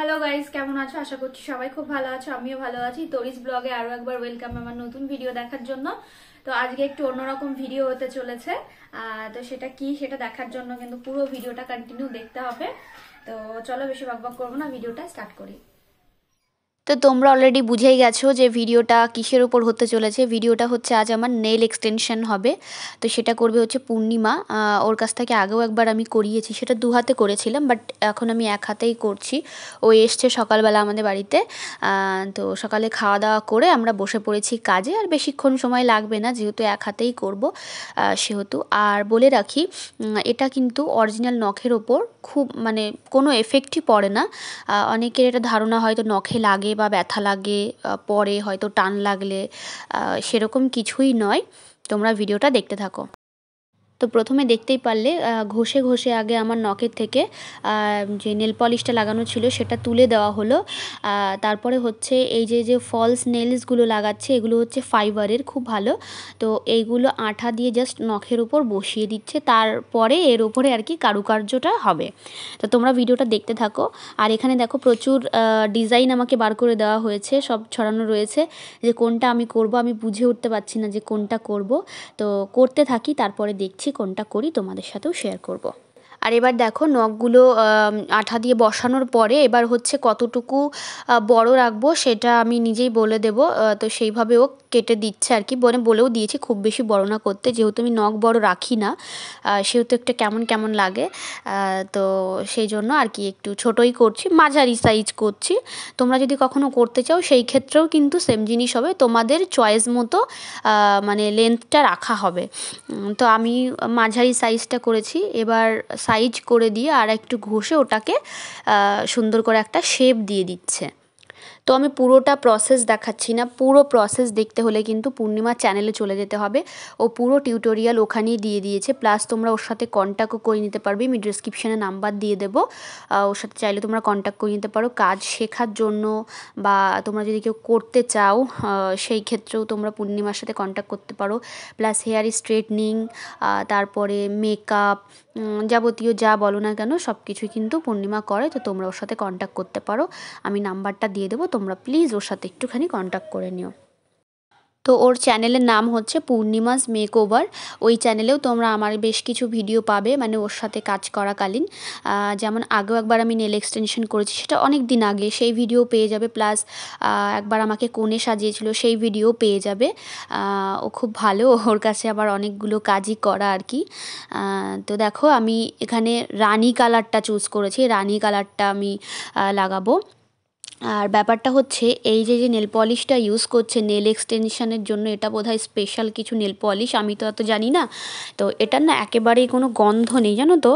Hello guys কেমন আছো? আশা করছি সবাই খুব ভালো আছো, আমিও ভালো আছি। তরিস ব্লগে আরও একবার ওয়েলকাম আমার নতুন ভিডিও দেখার জন্য। তো আজকে একটু অন্যরকম ভিডিও হতে চলেছে। তো সেটা কি সেটা দেখার জন্য কিন্তু পুরো ভিডিওটা কন্টিনিউ দেখতে হবে। তো চলো বেশি বকবক করব না ভিডিওটা স্টার্ট করি। তো তোমরা অলরেডি বুঝেই গেছো যে ভিডিওটা কিসের ওপর হতে চলেছে। ভিডিওটা হচ্ছে আজ আমার নেল এক্সটেনশন হবে। তো সেটা করবে হচ্ছে পূর্ণিমা। ওর কাছ থেকে আগেও একবার আমি করিয়েছি, সেটা দু হাতে করেছিলাম বাট এখন আমি এক হাতেই করছি। ও এসছে সকালবেলা আমাদের বাড়িতে। তো সকালে খাওয়া দাওয়া করে আমরা বসে পড়েছি কাজে। আর বেশিক্ষণ সময় লাগবে না, যেহেতু এক হাতেই করব সেহেতু। আর বলে রাখি এটা কিন্তু অরিজিনাল নখের ওপর খুব মানে কোনো এফেক্টই পড়ে না। অনেকের এটা ধারণা হয়তো নখে লাগে বা ব্যথা লাগে পরে হয়তো টান লাগলে সেরকম কিছুই নয়। তোমরা ভিডিওটা দেখতে থাকো। তো প্রথমে দেখতেই পারলে ঘষে ঘষে আগে আমার নখের থেকে যে নেল পলিশটা লাগানো ছিল সেটা তুলে দেওয়া হলো। তারপরে হচ্ছে এই যে যে ফলস নেলসগুলো লাগাচ্ছে, এগুলো হচ্ছে ফাইবারের খুব ভালো। তো এইগুলো আঠা দিয়ে জাস্ট নখের উপর বসিয়ে দিচ্ছে, তারপরে এর উপরে আর কি কারুকার্যটা হবে। তো তোমরা ভিডিওটা দেখতে থাকো। আর এখানে দেখো প্রচুর ডিজাইন আমাকে বার করে দেওয়া হয়েছে, সব ছড়ানো রয়েছে, যে কোনটা আমি করব আমি বুঝে উঠতে পারছি না যে কোনটা করব। তো করতে থাকি, তারপরে দেখছি। কোনটা করি, তোমাদের সাথেও শেয়ার করব। আর এবার দেখো নখগুলো আঠা দিয়ে বসানোর পরে এবার হচ্ছে কতটুকু বড় রাখব সেটা আমি নিজেই বলে দেবো তো সেইভাবে ও কেটে দিচ্ছে আর কি। বলে বলেও দিয়েছি খুব বেশি বড় না করতে। যেহেতু আমি নখ বড় রাখি না সেহেতু একটা কেমন কেমন লাগে। তো সেই জন্য আর কি একটু ছোটোই করছি, মাঝারি সাইজ করছি। তোমরা যদি কখনো করতে চাও, সেই ক্ষেত্রেও কিন্তু সেম জিনিস হবে। তোমাদের চয়েস মতো মানে লেন্থটা রাখা হবে। তো আমি মাঝারি সাইজটা করেছি। এবার সাইজ করে দিয়ে আর একটু ঘষে ওটাকে সুন্দর করে একটা শেপ দিয়ে দিচ্ছে। তো আমি পুরোটা প্রসেস দেখাচ্ছি না। পুরো প্রসেস দেখতে হলে কিন্তু পূর্ণিমা চ্যানেলে চলে যেতে হবে। ও পুরো টিউটোরিয়াল ওখানেই দিয়ে দিয়েছে। প্লাস তোমরা ওর সাথে কন্ট্যাক্টও করে নিতে পারবে। আমি ডিসক্রিপশানে নাম্বার দিয়ে দেবো। ওর সাথে চাইলে তোমরা কন্ট্যাক্ট করে নিতে পারো। কাজ শেখার জন্য বা তোমরা যদি কেউ করতে চাও সেই ক্ষেত্রেও তোমরা পূর্ণিমার সাথে কন্ট্যাক্ট করতে পারো। প্লাস হেয়ার স্ট্রেটনিং তারপরে মেকআপ যাবতীয় যা বলো না কেন সব কিছুই কিন্তু পূর্ণিমা করে। তো তোমরা ওর সাথে কন্ট্যাক্ট করতে পারো। আমি নাম্বারটা দিয়ে দেবো। তোমরা প্লিজ ওর সাথে একটুখানি কন্ট্যাক্ট করে নিও। তো ওর চ্যানেলের নাম হচ্ছে পূর্ণিমাস মেক ওভার ওই চ্যানেলেও তোমরা আমার বেশ কিছু ভিডিও পাবে মানে ওর সাথে কাজ করাকালীন। যেমন আগেও একবার আমি নেল এক্সটেনশন করেছি, সেটা অনেক দিন আগে। সেই ভিডিও পেয়ে যাবে প্লাস একবার আমাকে কোণে সাজিয়েছিল, সেই ভিডিও পেয়ে যাবে। ও খুব ভালো, ওর কাছে আবার অনেকগুলো কাজই করা আর কি। তো দেখো, আমি এখানে রানি কালারটা চুজ করেছি, রানি কালারটা আমি লাগাবো। আর ব্যাপারটা হচ্ছে, এই যে যে নেল পলিশটা ইউজ করছে নেল এক্সটেনশানের জন্য, এটা বোধহয় স্পেশাল কিছু নেল পলিশ আমি তো অত জানি না। তো এটার না একেবারেই কোনো গন্ধ নেই, জানো তো?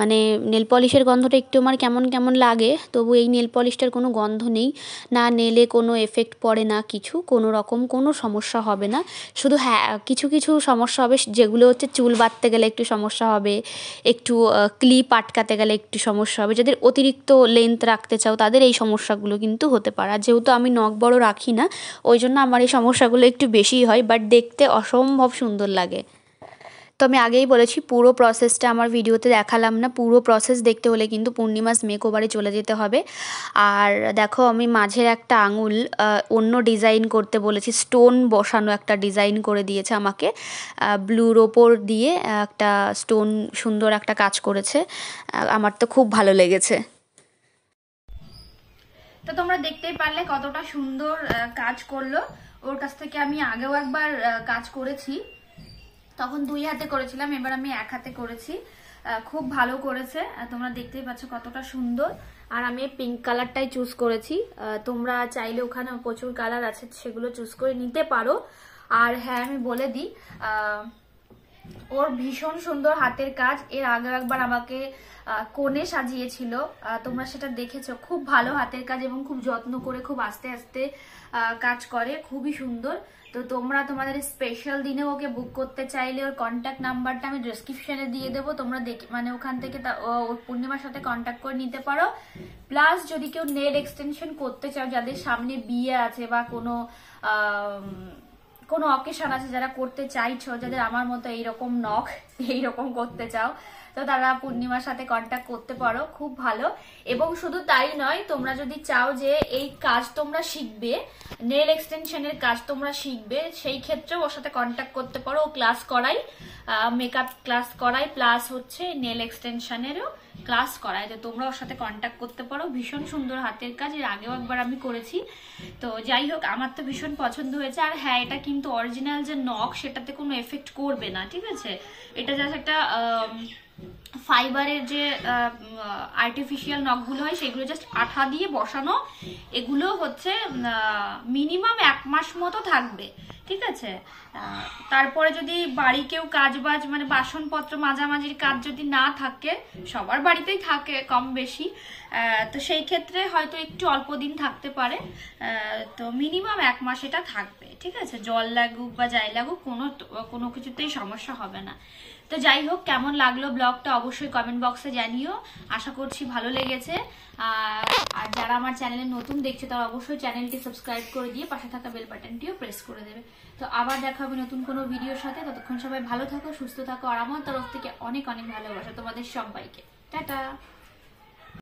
মানে নেল পলিশের গন্ধটা একটু আমার কেমন কেমন লাগে, তবু এই নেল পলিশটার কোনো গন্ধ নেই। না নেলে কোনো এফেক্ট পড়ে না কিছু, কোনো রকম কোনো সমস্যা হবে না। শুধু হ্যাঁ কিছু কিছু সমস্যা হবে, যেগুলো হচ্ছে চুল বাঁধতে গেলে একটু সমস্যা হবে, একটু ক্লিপ আটকাতে গেলে একটু সমস্যা হবে। যাদের অতিরিক্ত লেন্থ রাখতে চাও, তাদের এই সমস্যাগুলো কিন্তু হতে পারে। আর যেহেতু আমি নখ বড় রাখি না, ওই জন্য আমার এই সমস্যাগুলো একটু বেশিই হয় বাট দেখতে অসম্ভব সুন্দর লাগে। তো আমি আগেই বলেছি, পুরো প্রসেসটা আমার ভিডিওতে দেখালাম না। পুরো প্রসেস দেখতে হলে কিন্তু পূর্ণিমাস মেকওভারে চলে যেতে হবে। আর দেখো, আমি মাঝের একটা আঙুল অন্য ডিজাইন করতে বলেছি। স্টোন বসানো একটা ডিজাইন করে দিয়েছে আমাকে। ব্লুর ওপর দিয়ে একটা স্টোন সুন্দর একটা কাজ করেছে। আমার তো খুব ভালো লেগেছে। তো তোমরা দেখতেই পারলে কতটা সুন্দর কাজ করল। ওর কাছ থেকে আমি আগেও একবার কাজ করেছি। তখন দুই হাতে করেছিলাম, এবার আমি এক হাতে করেছি। খুব ভালো করেছে। তোমরা দেখতেই পাচ্ছ কতটা সুন্দর। আর আমি পিঙ্ক কালারটাই চুজ করেছি। তোমরা চাইলে ওখানে প্রচুর কালার আছে, সেগুলো চুজ করে নিতে পারো। আর হ্যাঁ আমি বলে দিই ওর ভীষণ সুন্দর হাতের কাজ। এর আগে একবার আমাকে কোণে সাজিয়েছিল। তোমরা সেটা দেখেছ। খুব ভালো হাতের কাজ এবং খুব যত্ন করে খুব আস্তে আস্তে কাজ করে। খুবই সুন্দর। তো তোমরা তোমাদের স্পেশাল দিনে ওকে বুক করতে চাইলে ওর কন্ট্যাক্ট নাম্বারটা আমি ডিসক্রিপশনে দিয়ে দেবো। তোমরা দেখে মানে ওখান থেকে ওর পূর্ণিমার সাথে কন্ট্যাক্ট করে নিতে পারো। প্লাস যদি কেউ নেট এক্সটেনশন করতে চাও, যাদের সামনে বিয়ে আছে বা কোনো কোনো অকেশন আছে যারা করতে চাইছো যাদের আমার মতো এইরকম নখ এইরকম করতে চাও তো তারা পূর্ণিমার সাথে কন্ট্যাক্ট করতে পারো খুব ভালো। এবং শুধু তাই নয় তোমরা যদি চাও যে এই কাজ তোমরা শিখবে নেল এক্সটেনশনের কাজ তোমরা শিখবে সেই ক্ষেত্রেও ওর সাথে কন্ট্যাক্ট করতে পারো। ও ক্লাস করাই মেকআপ ক্লাস করাই প্লাস হচ্ছে নেল এক্সটেনশনেরও ক্লাস করায়, তো তোমরা ওর সাথে কন্ট্যাক্ট করতে পারো। ভীষণ সুন্দর হাতের কাজ, এর আগেও একবার আমি করেছি। তো যাই হোক, আমার তো ভীষণ পছন্দ হয়েছে। আর হ্যাঁ এটা কিন্তু অরিজিনাল যে নখ সেটাতে কোনো এফেক্ট করবে না, ঠিক আছে? এটা জাস্ট একটা ফাইবারের যে আর্টিফিশিয়াল নখগুলো হয়, সেগুলো জাস্ট আঠা দিয়ে বসানো। এগুলো হচ্ছে মিনিমাম এক মাস মতো থাকবে। ঠিক আছে? তারপরে যদি বাড়ি কেউ কাজ বাজ মানে বাসনপত্র মাঝামাঝির কাজ যদি না থাকে, সবার বাড়িতেই থাকে কম বেশি তো সেই ক্ষেত্রে হয়তো একটু অল্প দিন থাকতে পারে। তো মিনিমাম এক মাস এটা থাকবে, ঠিক আছে? জল লাগুক বা যাই লাগুক, কোনো কোনো কিছুতেই সমস্যা হবে না। তো যাই হোক, কেমন লাগল ব্লগটা অবশ্যই কমেন্ট বক্সে জানিও। আশা করছি ভালো লেগেছে। আর যারা আমার চ্যানেলে নতুন দেখছে, তারা অবশ্যই চ্যানেলটি সাবস্ক্রাইব করে দিয়ে পাশে থাকা বেল বাটনটিও প্রেস করে দেবে। তো আবার দেখা হবে নতুন কোনো ভিডিওর সাথে। ততক্ষণ সবাই ভালো থাকো, সুস্থ থাকো, আর আমার তরফ থেকে অনেক অনেক ভালোবাসা তোমাদের সবাইকে। টাটা!